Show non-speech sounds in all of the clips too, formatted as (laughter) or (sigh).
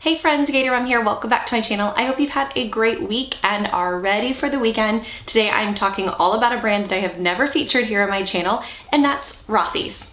Hey friends, Gator Mom here. Welcome back to my channel. I hope you've had a great week and are ready for the weekend. Today I'm talking all about a brand that I have never featured here on my channel, and that's Rothy's.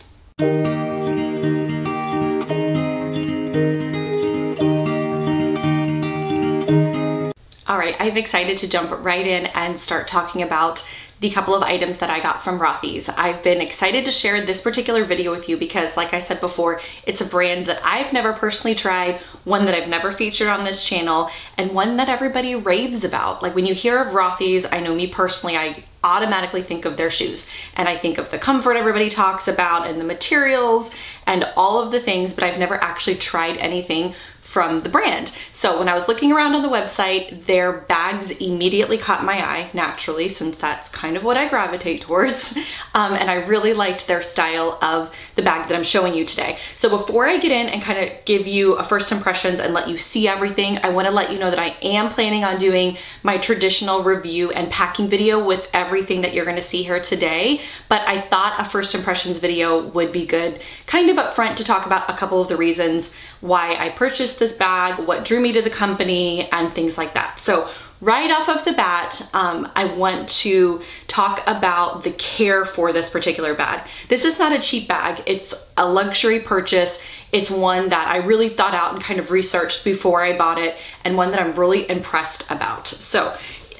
All right, I'm excited to jump right in and start talking about the couple of items that I got from Rothy's. I've been excited to share this particular video with you because like I said before, it's a brand that I've never personally tried, one that I've never featured on this channel, and one that everybody raves about. Like when you hear of Rothy's, I know me personally, I automatically think of their shoes and I think of the comfort everybody talks about and the materials and all of the things, but I've never actually tried anything from the brand. So when I was looking around on the website, their bags immediately caught my eye, naturally, since that's kind of what I gravitate towards. (laughs) Um, and I really liked their style of the bag that I'm showing you today. So before I get in and kind of give you a first impressions and let you see everything, I wanna let you know that I am planning on doing my traditional review and packing video with everything that you're gonna see here today. But I thought a first impressions video would be good, kind of upfront to talk about a couple of the reasons why I purchased this bag, what drew me to the company, and things like that. So right off of the bat, um, I want to talk about the care for this particular bag. This is not a cheap bag. It's a luxury purchase. It's one that I really thought out and kind of researched before I bought it and one that I'm really impressed about. So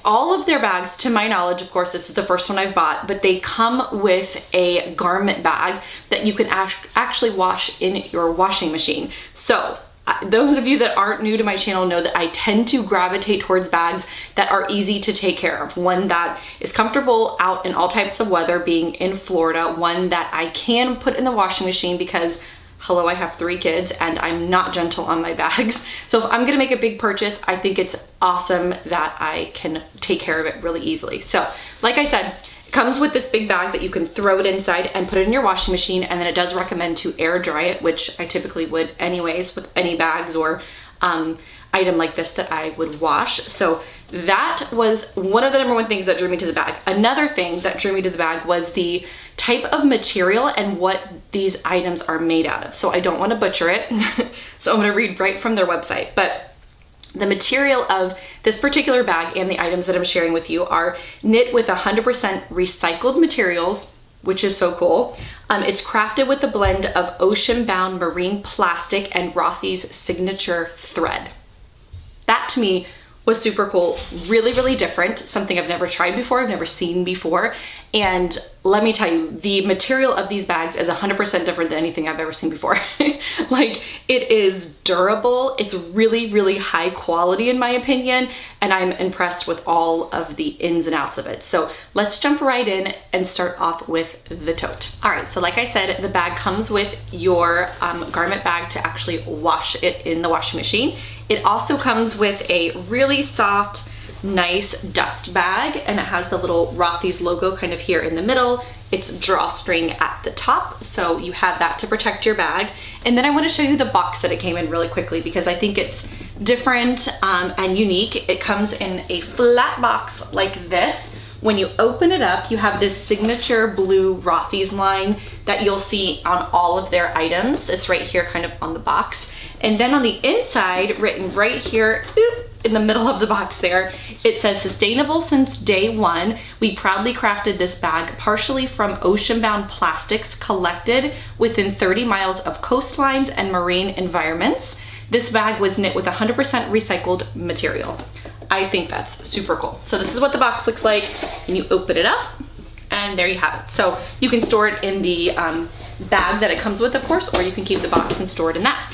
all of their bags, to my knowledge, of course, this is the first one I've bought, but they come with a garment bag that you can actually wash in your washing machine. So uh, those of you that aren't new to my channel know that I tend to gravitate towards bags that are easy to take care of. One that is comfortable out in all types of weather, being in Florida. One that I can put in the washing machine because hello, I have three kids and I'm not gentle on my bags. (laughs) So if I'm gonna make a big purchase, I think it's awesome that I can take care of it really easily. So like I said, it comes with this big bag that you can throw it inside and put it in your washing machine and then it does recommend to air dry it, which I typically would anyways with any bags or um, item like this that I would wash. So that was one of the number one things that drew me to the bag. Another thing that drew me to the bag was the type of material and what these items are made out of. So I don't want to butcher it. (laughs) so I'm going to read right from their website. But the material of this particular bag and the items that I'm sharing with you are knit with 100% recycled materials, which is so cool. Um, it's crafted with a blend of ocean-bound marine plastic and Rothy's signature thread. That to me was super cool. Really, really different. Something I've never tried before, I've never seen before. And let me tell you, the material of these bags is 100% different than anything I've ever seen before. (laughs) like, it is durable. It's really, really high quality in my opinion. And I'm impressed with all of the ins and outs of it. So let's jump right in and start off with the tote. All right, so like I said, the bag comes with your um, garment bag to actually wash it in the washing machine. It also comes with a really soft, nice dust bag and it has the little Rothy's logo kind of here in the middle. It's drawstring at the top, so you have that to protect your bag. And then I wanna show you the box that it came in really quickly because I think it's different um, and unique. It comes in a flat box like this. When you open it up, you have this signature blue Rothy's line that you'll see on all of their items. It's right here kind of on the box. And then on the inside, written right here, in the middle of the box there, it says sustainable since day one. We proudly crafted this bag partially from ocean-bound plastics collected within 30 miles of coastlines and marine environments. This bag was knit with 100% recycled material. I think that's super cool. So this is what the box looks like and you open it up and there you have it. So you can store it in the um, bag that it comes with, of course, or you can keep the box and store it in that.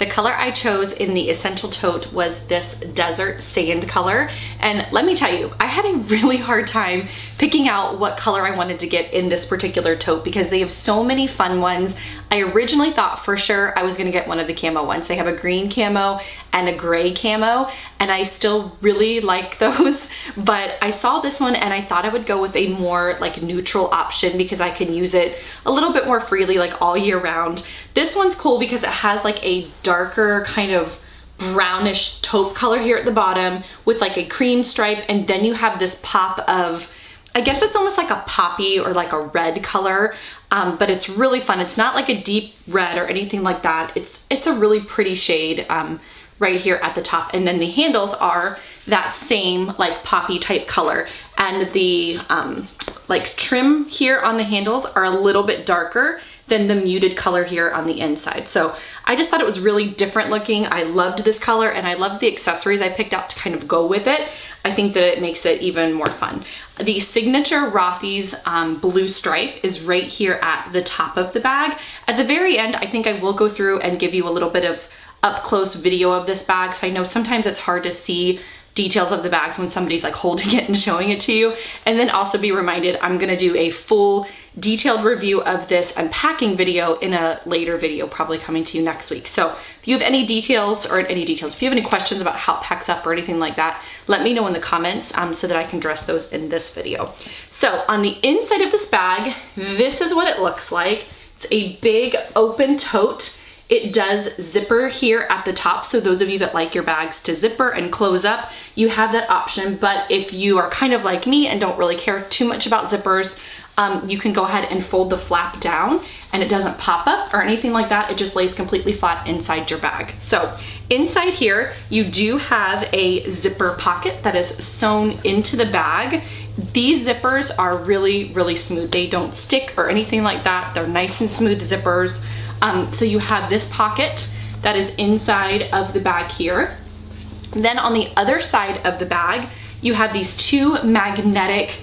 The color I chose in the Essential Tote was this desert sand color. And let me tell you, I had a really hard time picking out what color I wanted to get in this particular tote because they have so many fun ones. I originally thought for sure I was gonna get one of the camo ones. They have a green camo and a gray camo and I still really like (laughs) those but I saw this one and I thought I would go with a more like neutral option because I can use it a little bit more freely like all year round. This one's cool because it has like a darker kind of brownish taupe color here at the bottom with like a cream stripe and then you have this pop of I guess it's almost like a poppy or like a red color um, but it's really fun. It's not like a deep red or anything like that. It's, it's a really pretty shade um, right here at the top. And then the handles are that same like poppy type color. And the um, like trim here on the handles are a little bit darker than the muted color here on the inside. So I just thought it was really different looking. I loved this color and I loved the accessories I picked out to kind of go with it. I think that it makes it even more fun. The signature Rothy's um, blue stripe is right here at the top of the bag. At the very end, I think I will go through and give you a little bit of up close video of this bag. So I know sometimes it's hard to see details of the bags when somebody's like holding it and (laughs) showing it to you. And then also be reminded, I'm gonna do a full detailed review of this unpacking video in a later video, probably coming to you next week. So if you have any details or any details, if you have any questions about how it packs up or anything like that, let me know in the comments um, so that I can address those in this video. So on the inside of this bag, this is what it looks like. It's a big open tote. It does zipper here at the top. So those of you that like your bags to zipper and close up, you have that option. But if you are kind of like me and don't really care too much about zippers, um, you can go ahead and fold the flap down and it doesn't pop up or anything like that. It just lays completely flat inside your bag. So inside here, you do have a zipper pocket that is sewn into the bag. These zippers are really, really smooth. They don't stick or anything like that. They're nice and smooth zippers. Um, so you have this pocket that is inside of the bag here. Then on the other side of the bag, you have these two magnetic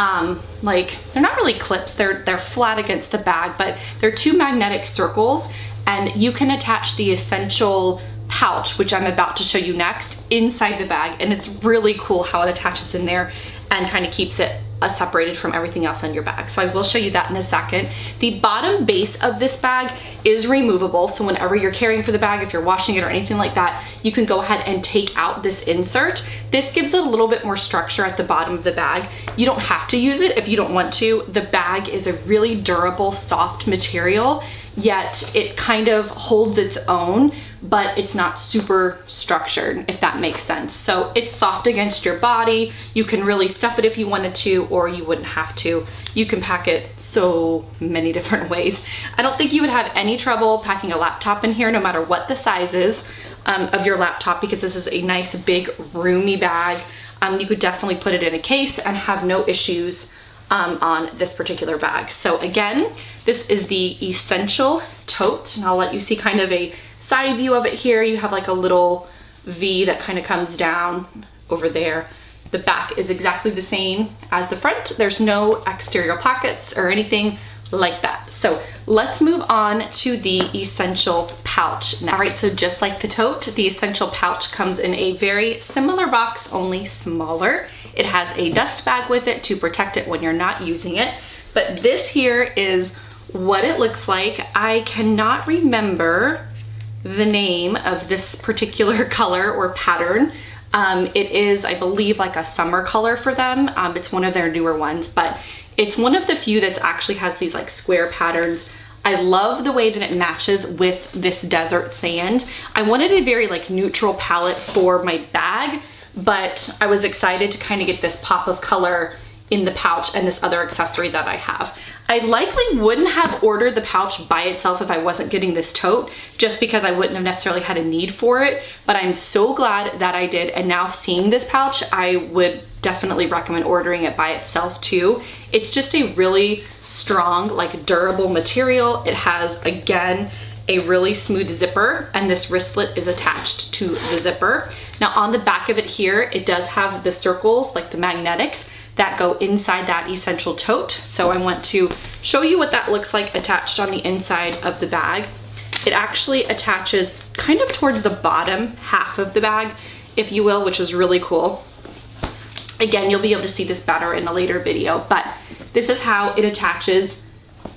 um, like they're not really clips, they're, they're flat against the bag, but they're two magnetic circles and you can attach the essential pouch, which I'm about to show you next, inside the bag. And it's really cool how it attaches in there and kind of keeps it uh, separated from everything else on your bag. So I will show you that in a second. The bottom base of this bag is removable. So whenever you're caring for the bag, if you're washing it or anything like that, you can go ahead and take out this insert. This gives it a little bit more structure at the bottom of the bag. You don't have to use it if you don't want to. The bag is a really durable, soft material, yet it kind of holds its own but it's not super structured, if that makes sense. So it's soft against your body. You can really stuff it if you wanted to, or you wouldn't have to. You can pack it so many (laughs) different ways. I don't think you would have any trouble packing a laptop in here, no matter what the size is um, of your laptop, because this is a nice, big, roomy bag. Um, you could definitely put it in a case and have no issues um, on this particular bag. So again, this is the Essential Tote, and I'll let you see kind of a side view of it here, you have like a little V that kind of comes down over there. The back is exactly the same as the front. There's no exterior pockets or anything like that. So let's move on to the essential pouch. Now. All right, so just like the tote, the essential pouch comes in a very similar box, only smaller. It has a dust bag with it to protect it when you're not using it. But this here is what it looks like. I cannot remember the name of this particular (laughs) color or pattern. Um, it is, I believe, like a summer color for them. Um, it's one of their newer ones, but it's one of the few that actually has these like square patterns. I love the way that it matches with this desert sand. I wanted a very like neutral palette for my bag, but I was excited to kind of get this pop of color in the pouch and this other accessory that I have. I likely wouldn't have ordered the pouch by itself if I wasn't getting this tote, just because I wouldn't have necessarily had a need for it, but I'm so glad that I did, and now seeing this pouch, I would definitely recommend ordering it by itself too. It's just a really strong, like durable material. It has, again, a really smooth zipper and this wristlet is attached to the zipper. Now on the back of it here, it does have the circles, like the magnetics, that go inside that essential tote. So I want to show you what that looks like attached on the inside of the bag. It actually attaches kind of towards the bottom half of the bag, if you will, which is really cool. Again, you'll be able to see this better in a later video, but this is how it attaches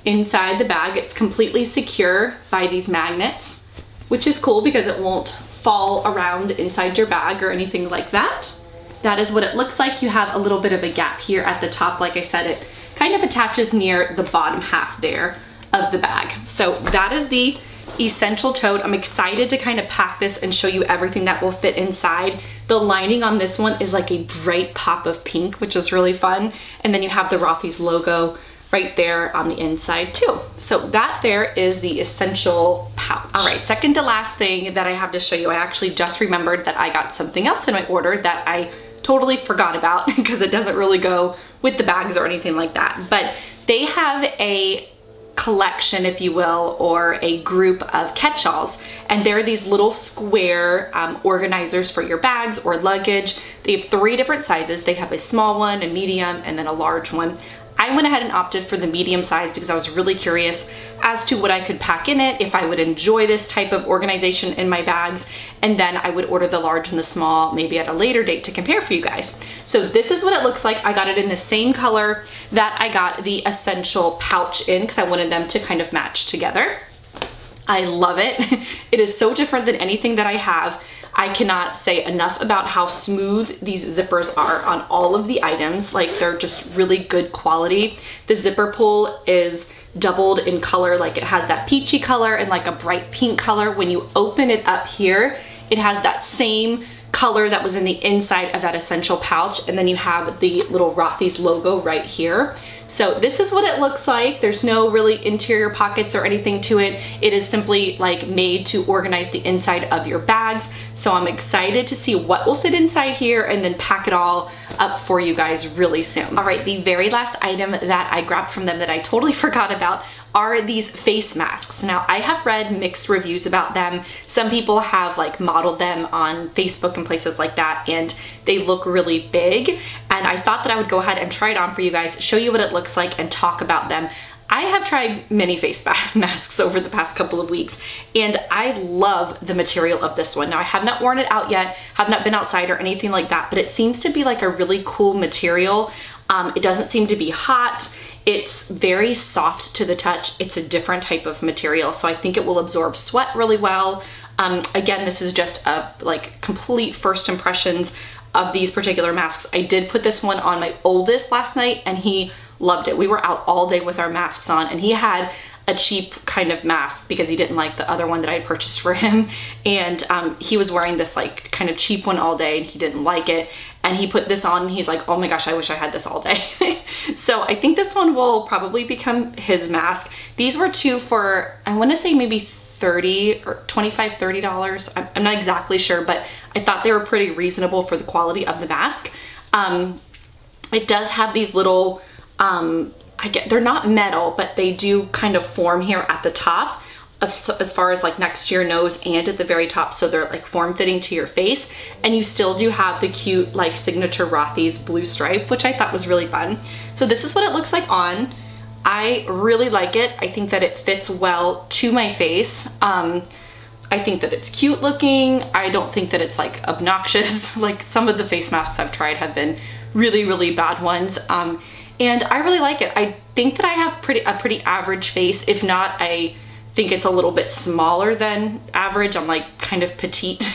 inside the bag. It's completely secure by these magnets, which is cool because it won't fall around inside your bag or anything like that. That is what it looks like. You have a little bit of a gap here at the top. Like I said, it kind of attaches near the bottom half there of the bag. So that is the essential tote. I'm excited to kind of pack this and show you everything that will fit inside. The lining on this one is like a bright pop of pink, which is really fun. And then you have the Rothy's logo right there on the inside too. So that there is the essential pouch. All right, second to last thing that I have to show you, I actually just remembered that I got something else in my order that I totally forgot about (laughs) because it doesn't really go with the bags or anything like that. But they have a collection, if you will, or a group of catch-alls. And they're these little square um, organizers for your bags or luggage. They have three different sizes. They have a small one, a medium, and then a large one. I went ahead and opted for the medium size because I was really curious as to what I could pack in it, if I would enjoy this type of organization in my bags, and then I would order the large and the small maybe at a later date to compare for you guys. So this is what it looks like. I got it in the same color that I got the essential pouch in because I wanted them to kind of match together. I love it. (laughs) It is so different than anything that I have. I cannot say enough about how smooth these zippers are on all of the items. Like they're just really good quality. The zipper pull is doubled in color, like it has that peachy color and like a bright pink color. When you open it up here, it has that same color that was in the inside of that essential pouch and then you have the little Rothy's logo right here. So this is what it looks like. There's no really interior pockets or anything to it. It is simply like made to organize the inside of your bags. So I'm excited to see what will fit inside here and then pack it all up for you guys really soon. All right, the very last item that I grabbed from them that I totally (laughs) forgot about are these face masks. Now I have read mixed reviews about them. Some people have like modeled them on Facebook and places like that and they look really big. And I thought that I would go ahead and try it on for you guys, show you what it looks like and talk about them. I have tried many face (laughs) masks over the past couple of weeks and I love the material of this one. Now I have not worn it out yet, have not been outside or anything like that, but it seems to be like a really cool material. Um, it doesn't seem to be hot. It's very soft to the touch. It's a different type of material, so I think it will absorb sweat really well. Um, again, this is just a like complete first impressions of these particular masks. I did put this one on my oldest last night and he loved it. We were out all day with our masks on and he had a cheap kind of mask because he didn't like the other one that I had purchased for him. And um, he was wearing this like kind of cheap one all day and he didn't like it. And he put this on and he's like, oh my gosh, I wish I had this all day. (laughs) so I think this one will probably become his mask. These were two for, I wanna say maybe 30 or 25, 30 dollars. I'm not exactly sure, but I thought they were pretty reasonable for the quality of the mask. Um, it does have these little um, I get, they're not metal, but they do kind of form here at the top as far as like next to your nose and at the very top. So they're like form fitting to your face. And you still do have the cute like signature Rothy's blue stripe, which I thought was really fun. So this is what it looks like on. I really like it. I think that it fits well to my face. Um, I think that it's cute looking. I don't think that it's like obnoxious. (laughs) like some of the face masks I've tried have been really, really bad ones. Um, and I really like it. I think that I have pretty a pretty average face. If not, I think it's a little bit smaller than average. I'm like kind of petite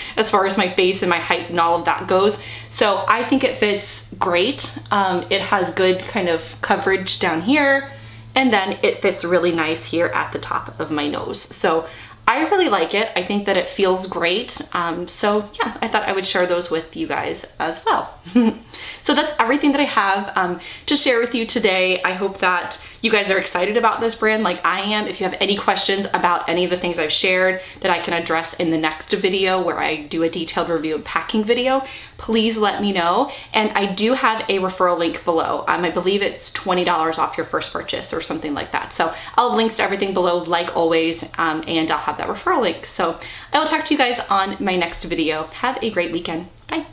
(laughs) as far as my face and my height and all of that goes. So I think it fits great. Um, it has good kind of coverage down here and then it fits really nice here at the top of my nose. So I really like it. I think that it feels great. Um, so yeah, I thought I would share those with you guys as well. (laughs) so that's everything that I have um, to share with you today. I hope that you guys are excited about this brand like I am. If you have any questions about any of the things I've shared that I can address in the next video where I do a detailed review and packing video, please let me know. And I do have a referral link below. Um, I believe it's $20 off your first purchase or something like that. So I'll have links to everything below like always um, and I'll have that referral link. So I will talk to you guys on my next video. Have a great weekend. Bye.